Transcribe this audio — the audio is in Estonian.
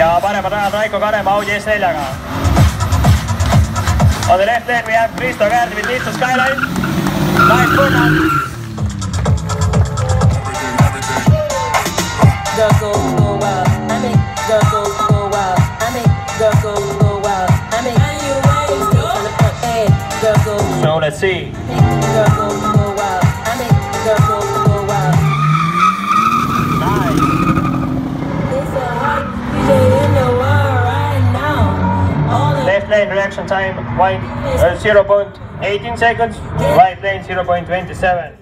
ja paremal rajal Raiko Karemaa Audi S4-ga. On the left lane we have Kristo Käärde with Litsa Skyline. Nice turnout. Girl go go wild. I make girl go go wild. I make girl go go wild. I make you ways go to the front end. Girl go So let's see. girl go lane reaction time one, uh, 0.18 seconds. Right lane 0.27.